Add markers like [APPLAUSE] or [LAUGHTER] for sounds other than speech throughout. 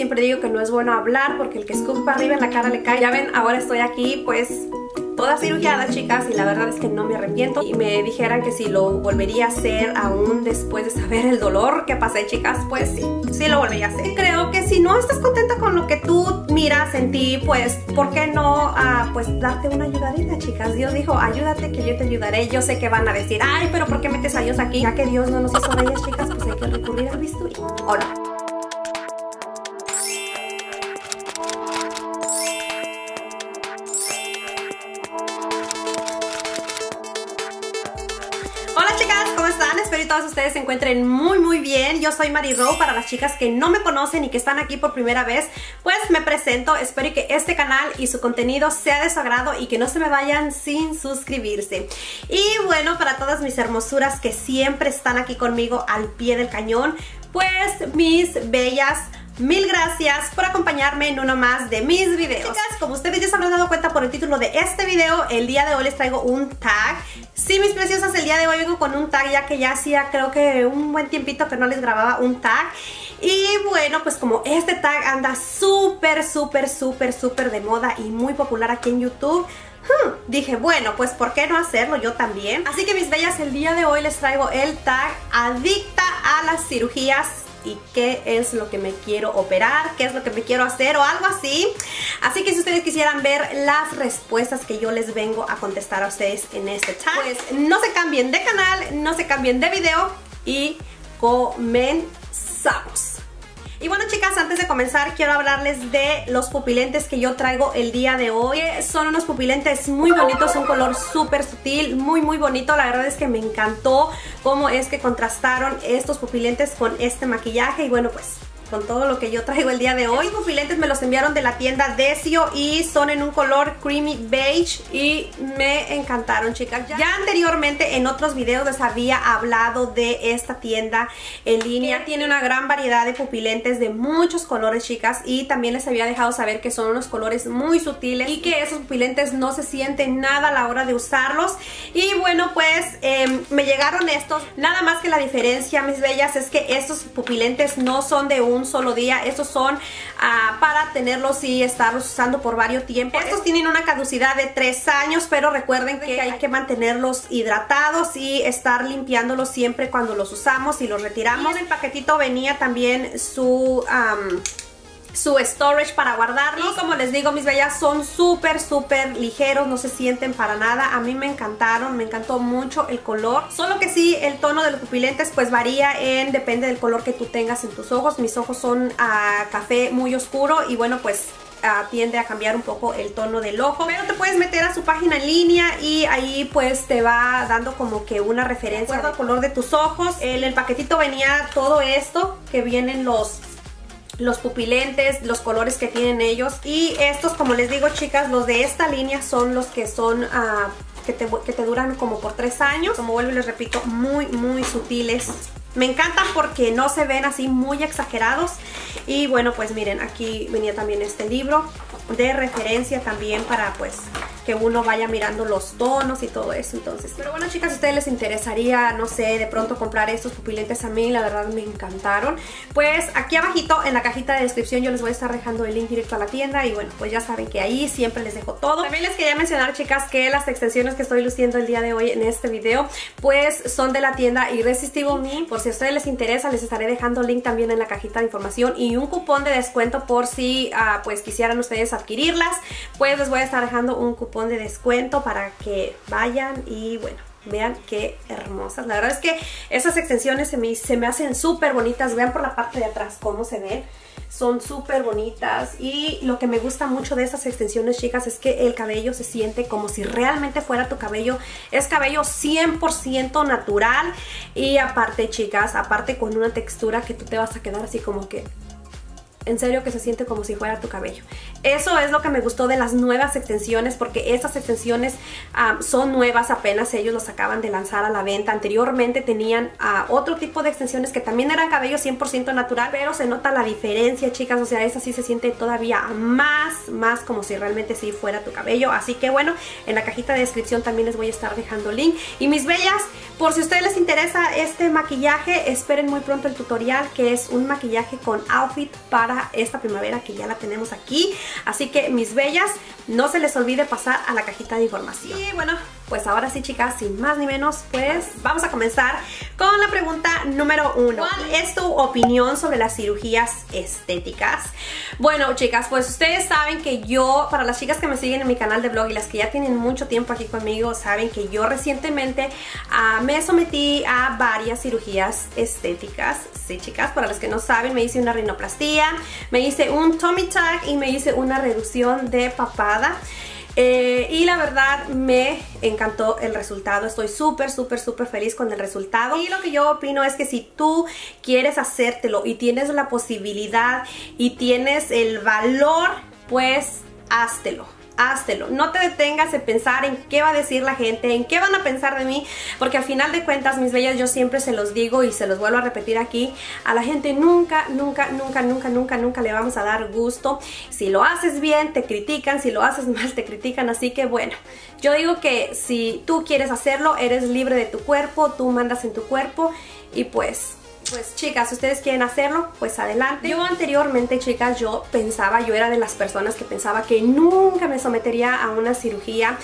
siempre digo que no es bueno hablar porque el que escupa arriba en la cara le cae. Ya ven, ahora estoy aquí pues toda cirugiada, chicas, y la verdad es que no me arrepiento. Y me dijeran que si lo volvería a hacer aún después de saber el dolor que pasé, chicas, pues sí, sí lo volvería a hacer. Creo que si no estás contenta con lo que tú miras en ti, pues, ¿por qué no, ah, pues, darte una ayudadita, chicas? Dios dijo, ayúdate que yo te ayudaré. Yo sé que van a decir, ay, pero ¿por qué metes a Dios aquí? Ya que Dios no nos hizo bellas, chicas, pues hay que recurrir al bisturí. Hola. Ustedes se encuentren muy muy bien. Yo soy Mari Ro, para las chicas que no me conocen y que están aquí por primera vez, pues me presento. Espero que este canal y su contenido sea de su agrado y que no se me vayan sin suscribirse. Y bueno, para todas mis hermosuras que siempre están aquí conmigo al pie del cañón, pues mis bellas Mil gracias por acompañarme en uno más de mis videos. Chicas, como ustedes ya se habrán dado cuenta por el título de este video, el día de hoy les traigo un tag. Sí, mis preciosas, el día de hoy vengo con un tag ya que ya hacía creo que un buen tiempito que no les grababa un tag. Y bueno, pues como este tag anda súper, súper, súper, súper de moda y muy popular aquí en YouTube, hmm, dije, bueno, pues ¿por qué no hacerlo yo también? Así que mis bellas, el día de hoy les traigo el tag Adicta a las cirugías y qué es lo que me quiero operar, qué es lo que me quiero hacer o algo así. Así que si ustedes quisieran ver las respuestas que yo les vengo a contestar a ustedes en este chat, pues no se cambien de canal, no se cambien de video y comenzamos. Y bueno chicas, antes de comenzar quiero hablarles de los pupilentes que yo traigo el día de hoy. Son unos pupilentes muy bonitos, un color súper sutil, muy muy bonito. La verdad es que me encantó cómo es que contrastaron estos pupilentes con este maquillaje y bueno pues con todo lo que yo traigo el día de hoy. Los pupilentes me los enviaron de la tienda Decio y son en un color creamy beige y me encantaron, chicas. Ya, anteriormente en otros videos les había hablado de esta tienda en línea. Tiene una gran variedad de pupilentes de muchos colores, chicas, y también les había dejado saber que son unos colores muy sutiles y que esos pupilentes no se sienten nada a la hora de usarlos. Y bueno, pues em, me llegaron estos. Nada más que la diferencia, mis bellas, es que estos pupilentes no son de un solo día. Estos son ah, para tenerlos y estarlos usando por varios tiempos. Estos tienen una caducidad de 3 años, pero recuerden que hay que mantenerlos hidratados y estar limpiándolos siempre cuando los usamos y los retiramos. en el paquetito venía también su su storage para guardarlos. Y como les digo, mis bellas, son súper, súper ligeros, no se sienten para nada. A mí me encantaron, me encantó mucho el color. Solo que sí, el tono de los pupilentes pues varía en, depende del color que tú tengas en tus ojos. Mis ojos son a café muy oscuro y bueno, pues tiende a cambiar un poco el tono del ojo pero te puedes meter a su página en línea y ahí pues te va dando como que una referencia al color de tus ojos en el paquetito venía todo esto que vienen los los pupilentes, los colores que tienen ellos. Y estos, como les digo chicas, los de esta línea son los que son... Uh, que te, que te, duran como por tres años. Como vuelvo y les repito, muy, muy sutiles. Me encantan porque no se ven así muy exagerados. Y bueno, pues miren, aquí venía también este libro de referencia también para pues que uno vaya mirando los tonos y todo eso entonces. Pero bueno chicas si a ustedes les interesaría no sé de pronto comprar estos pupilentes a mí la verdad me encantaron. Pues aquí abajito en la cajita de descripción yo les voy a estar dejando el link directo a la tienda y bueno pues ya saben que ahí siempre les dejo todo. También les quería mencionar chicas que las extensiones que estoy luciendo el día de hoy en este video pues son de la tienda Irresistible Me. Por si a ustedes les interesa les estaré dejando link también en la cajita de información y un cupón de descuento por si uh, pues quisieran ustedes adquirirlas. Pues les voy a estar dejando un cupón de descuento para que vayan y bueno, vean qué hermosas. La verdad es que esas extensiones se me, se me hacen súper bonitas. Vean por la parte de atrás cómo se ven. Son súper bonitas y lo que me gusta mucho de estas extensiones, chicas, es que el cabello se siente como si realmente fuera tu cabello. Es cabello 100% natural y aparte, chicas, aparte con una textura que tú te vas a quedar así como que en serio que se siente como si fuera tu cabello. Eso es lo que me gustó de las nuevas extensiones porque estas extensiones son nuevas apenas, ellos los acaban de lanzar a la venta. Anteriormente tenían otro tipo de extensiones que también eran cabello 100% natural, pero se nota la diferencia chicas, o sea, esa sí se siente todavía más, más como si realmente sí fuera tu cabello. Así que bueno, en la cajita de descripción también les voy a estar dejando link. Y mis bellas, por si a ustedes les interesa este maquillaje, esperen muy pronto el tutorial que es un maquillaje con outfit para esta primavera que ya la tenemos aquí. Así que mis bellas, no se les olvide pasar a la cajita de información. Y bueno, pues ahora sí chicas, sin más ni menos, pues vamos a comenzar con la pregunta número uno. ¿Cuál es tu opinión sobre las cirugías estéticas? Bueno chicas, pues ustedes saben que yo, para las chicas que me siguen en mi canal de blog y las que ya tienen mucho tiempo aquí conmigo, saben que yo recientemente uh, me sometí a varias cirugías estéticas. Sí chicas, para las que no saben, me hice una rinoplastía, me hice un tummy tuck y me hice una reducción de papada. Eh, y la verdad me encantó el resultado, estoy súper, súper, súper feliz con el resultado. Y lo que yo opino es que si tú quieres hacértelo y tienes la posibilidad y tienes el valor, pues háztelo háztelo. No te detengas en pensar en qué va a decir la gente, en qué van a pensar de mí, porque al final de cuentas, mis bellas, yo siempre se los digo y se los vuelvo a repetir aquí, a la gente nunca, nunca, nunca, nunca, nunca, nunca le vamos a dar gusto. Si lo haces bien, te critican, si lo haces [LAUGHS] mal, te critican, así que bueno, yo digo que si tú quieres hacerlo, eres libre de tu cuerpo, tú mandas en tu cuerpo y pues pues chicas, si ustedes quieren hacerlo, pues adelante. Yo anteriormente, chicas, yo pensaba, yo era de las personas que pensaba que nunca me sometería a una cirugía.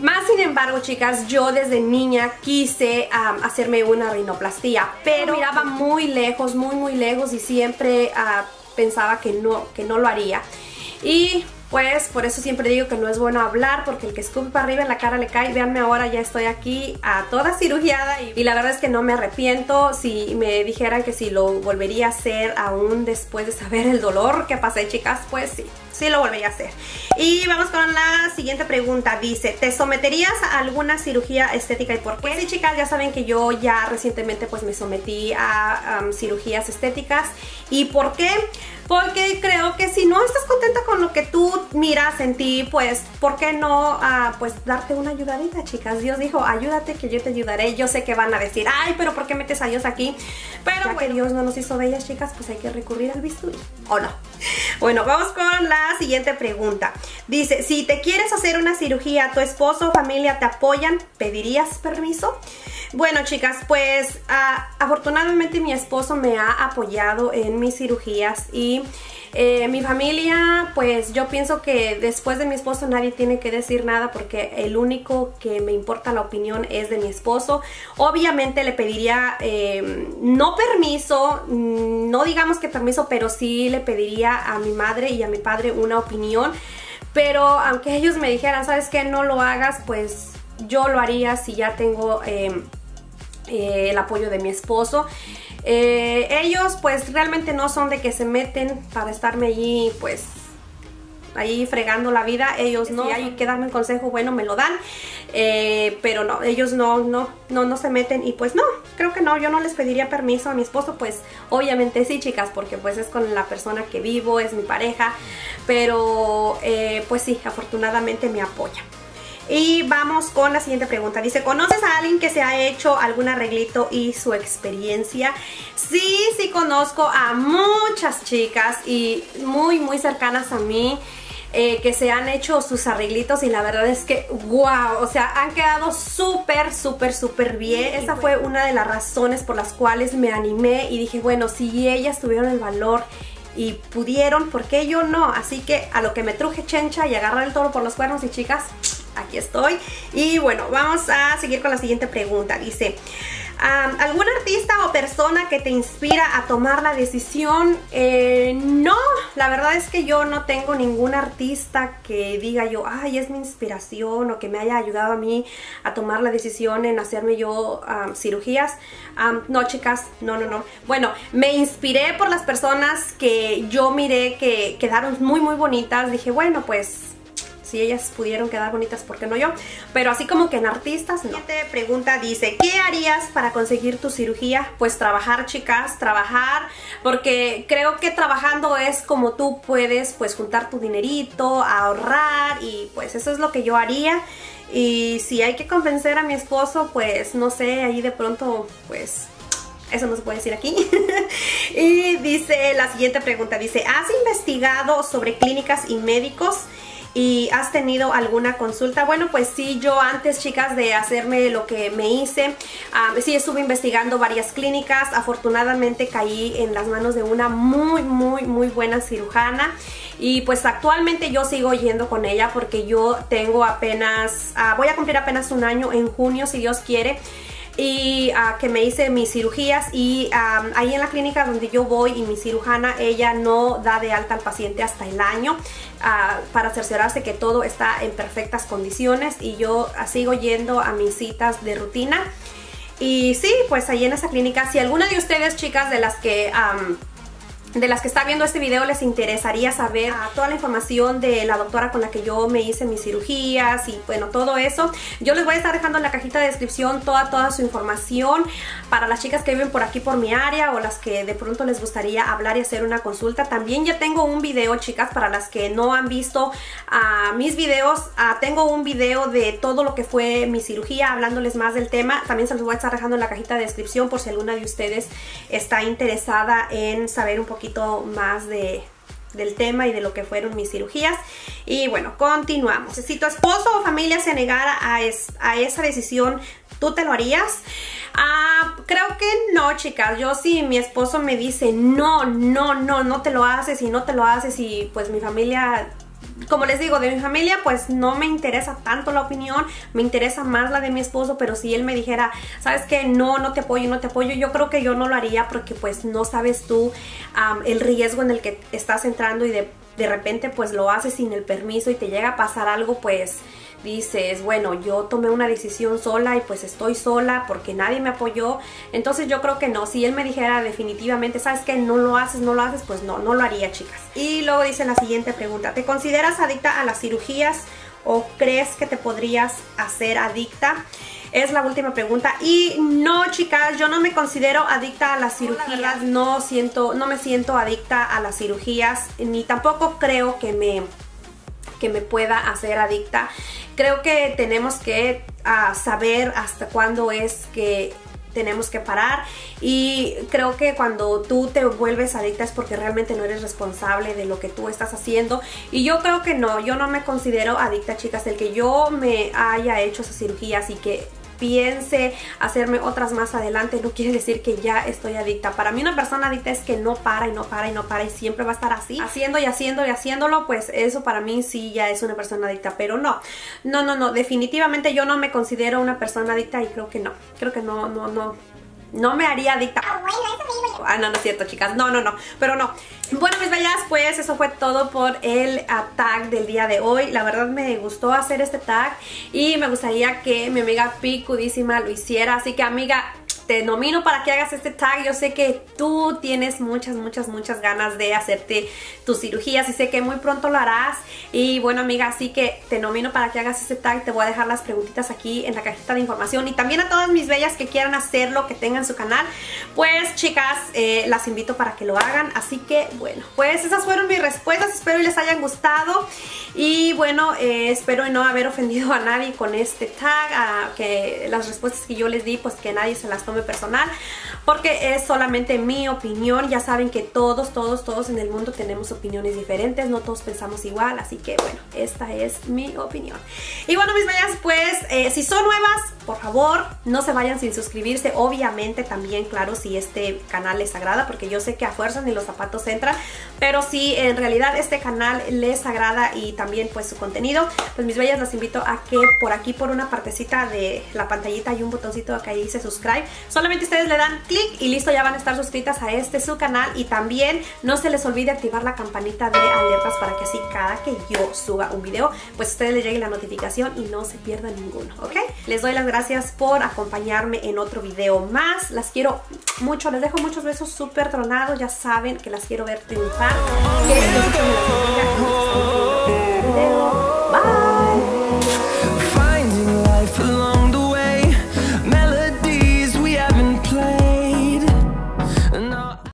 Más sin embargo, chicas, yo desde niña quise hacerme una rinoplastía, pero miraba muy lejos, muy muy lejos y siempre ah, pensaba que no, que no lo haría. Y pues por eso siempre digo que no es bueno hablar porque el que escupe para arriba en la cara le cae. Veanme ahora, ya estoy aquí a toda cirugiada y, la verdad es que no me arrepiento. Si me dijeran que si lo volvería a hacer aún después de saber el dolor que pasé, chicas, pues sí, sí lo volvería a hacer. Y vamos con la siguiente pregunta. Dice, ¿te someterías a alguna cirugía estética y por qué? Pues sí, chicas, ya saben que yo ya recientemente pues me sometí a cirugías estéticas. ¿Y por qué? Porque creo que si no estás contenta con lo que tú miras en ti, pues, ¿por qué no ah, pues darte una ayudadita, chicas? Dios dijo, ayúdate que yo te ayudaré. Yo sé que van a decir, ay, pero ¿por qué metes a Dios aquí? Pero ya que Dios no nos hizo bellas, chicas, pues hay que recurrir al bisturí, ¿o no? Bueno, vamos con la siguiente pregunta. Dice, si te quieres hacer una cirugía, tu esposo o familia te apoyan, ¿pedirías permiso? Bueno, chicas, pues ah, afortunadamente mi esposo me ha apoyado en mis cirugías y eh, mi familia, pues yo pienso que después de mi esposo nadie tiene que decir nada porque el único que me importa la opinión es de mi esposo. Obviamente le pediría eh, no permiso, mm, no digamos que permiso, pero sí le pediría a mi madre y a mi padre una opinión. Pero aunque ellos me dijeran, ¿sabes qué? No lo hagas, pues yo lo haría si ya tengo... Eh, eh, el apoyo de mi esposo. Eh, ellos pues realmente no son de que se meten para estarme allí pues ahí fregando la vida, ellos no, si hay que darme un consejo, bueno, me lo dan, eh, pero no, ellos no, no, no, no se meten y pues no, creo que no, yo no les pediría permiso a mi esposo, pues obviamente sí, chicas, porque pues es con la persona que vivo, es mi pareja, pero pues sí, afortunadamente me apoya. Y vamos con la siguiente pregunta. Dice, ¿conoces a alguien que se ha hecho algún arreglito y su experiencia? Sí, sí conozco a muchas chicas y muy, muy cercanas a mí. Eh, que se han hecho sus arreglitos y la verdad es que wow, o sea, han quedado súper, súper, súper bien. Esa fue una de las razones por las cuales me animé y dije, bueno, si ellas tuvieron el valor y pudieron, ¿por qué yo no? Así que a lo que me truje chencha y agarrar el toro por los cuernos y chicas, aquí estoy. Y bueno, vamos a seguir con la siguiente pregunta. Dice, ¿algún artista o persona que te inspira a tomar la decisión? Eh, no, la verdad es que yo no tengo ningún artista que diga yo, ay, es mi inspiración o que me haya ayudado a mí a tomar la decisión en hacerme yo cirugías. no, chicas, no, no, no. Bueno, me inspiré por las personas que yo miré que quedaron muy, muy bonitas. Dije, bueno, pues si ellas pudieron quedar bonitas, ¿por qué no yo? Pero así como que en artistas, no. Te pregunta, dice, ¿qué harías para conseguir tu cirugía? Pues trabajar, chicas, trabajar, porque creo que trabajando es como tú puedes, pues, juntar tu dinerito, ahorrar, y pues eso es lo que yo haría. Y si hay que convencer a mi esposo, pues, no sé, ahí de pronto, pues, eso no se puede decir aquí. [LAUGHS] y dice la siguiente pregunta, dice, ¿has investigado sobre clínicas y médicos? Y has tenido alguna consulta. Bueno, pues sí, yo antes, chicas, de hacerme lo que me hice, sí estuve investigando varias clínicas. Afortunadamente caí en las manos de una muy, muy, muy buena cirujana. Y pues actualmente yo sigo yendo con ella porque yo tengo apenas, ah, voy a cumplir apenas un año en junio si Dios quiere y uh, que me hice mis cirugías y ahí en la clínica donde yo voy y mi cirujana ella no da de alta al paciente hasta el año uh, para cerciorarse que todo está en perfectas condiciones y yo uh, sigo yendo a mis citas de rutina. Y sí pues ahí en esa clínica si alguna de ustedes chicas de las que um, de las que está viendo este video les interesaría saber ah, toda la información de la doctora con la que yo me hice mis cirugías y bueno, todo eso. Yo les voy a estar dejando en la cajita de descripción toda, toda su información para las chicas que viven por aquí por mi área o las que de pronto les gustaría hablar y hacer una consulta. También ya tengo un video, chicas, para las que no han visto uh, mis videos. Uh, tengo un video de todo lo que fue mi cirugía, hablándoles más del tema. También se los voy a estar dejando en la cajita de descripción por si alguna de ustedes está interesada en saber un poquito más de, del tema y de lo que fueron mis cirugías. Y bueno, continuamos. Si tu esposo o familia se negara a, a esa decisión, ¿tú te lo harías? Ah, creo que no, chicas. Yo si mi esposo me dice, no, no, no, no te lo haces y no te lo haces y pues mi familia como les digo, de mi familia pues no me interesa tanto la opinión, me interesa más la de mi esposo, pero si él me dijera, sabes que no, no te apoyo, no te apoyo, yo creo que yo no lo haría porque pues no sabes tú el riesgo en el que estás entrando y de, de repente pues lo haces sin el permiso y te llega a pasar algo pues dices, bueno, yo tomé una decisión sola y pues estoy sola porque nadie me apoyó. Entonces yo creo que no. Si él me dijera definitivamente, ¿sabes que No lo haces, no lo haces, pues no, no lo haría, chicas. Y luego dice la siguiente pregunta, ¿te consideras adicta a las cirugías o crees que te podrías hacer adicta? Es la última pregunta. Y no, chicas, yo no me considero adicta a las cirugías. No siento, no me siento adicta a las cirugías. Ni tampoco creo que me que me pueda hacer adicta. Creo que tenemos que ah, saber hasta cuándo es que tenemos que parar y creo que cuando tú te vuelves adicta es porque realmente no eres responsable de lo que tú estás haciendo y yo creo que no, yo no me considero adicta chicas, el que yo me haya hecho esas cirugías y que piense hacerme otras más adelante no quiere decir que ya estoy adicta. Para mí una persona adicta es que no para y no para y no para y siempre va a estar así, haciendo y haciendo y haciéndolo, pues eso para mí sí ya es una persona adicta, pero no, no, no, no, definitivamente yo no me considero una persona adicta y creo que no, creo que no, no, no, no me haría adicta. Ah, bueno, eso Ah, no, no es cierto, chicas. No, no, no. Pero no. Bueno, mis bellas, pues eso fue todo por el tag del día de hoy. La verdad me gustó hacer este tag y me gustaría que mi amiga Picudísima lo hiciera. Así que, amiga, nomino para que hagas este tag. Yo sé que tú tienes muchas, muchas, muchas ganas de hacerte tus cirugías y sé que muy pronto lo harás. Y bueno, amiga, así que te nomino para que hagas este tag. Te voy a dejar las preguntitas aquí en la cajita de información. Y también a todas mis bellas que quieran hacerlo, que tengan su canal, pues chicas, eh, las invito para que lo hagan. Así que bueno, pues esas fueron mis respuestas. Espero les hayan gustado. Y bueno, eh, espero no haber ofendido a nadie con este tag. A que las respuestas que yo les di, pues que nadie se las tome personal porque es solamente mi opinión. Ya saben que todos, todos, todos en el mundo tenemos opiniones diferentes, no todos pensamos igual, así que bueno, esta es mi opinión. Y bueno, mis bellas, pues eh, si son nuevas, por favor, no se vayan sin suscribirse. Obviamente también, claro, si este canal les agrada, porque yo sé que a fuerza ni los zapatos entran, pero si en realidad este canal les agrada y también pues su contenido, pues mis bellas las invito a que por aquí, por una partecita de la pantallita hay un botoncito que dice subscribe. Solamente ustedes le dan clic y listo, ya van a estar suscritas a este su canal y también no se les olvide activar la campanita de alertas para que así cada que yo suba un video, pues a ustedes les llegue la notificación y no se pierdan ninguno, ¿ok? Les doy las gracias por acompañarme en otro video más. Las quiero mucho, les dejo muchos besos súper tronados, ya saben que las quiero ver triunfar.